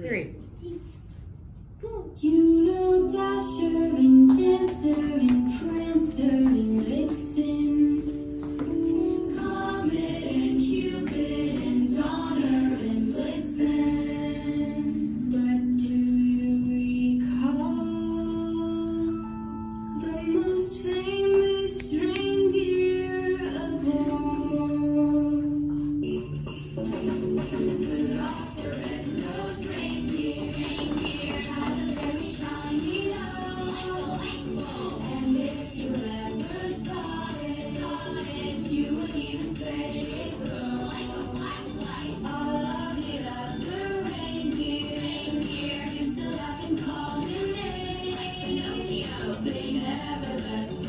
three. You know Dasher and Dancer never let go.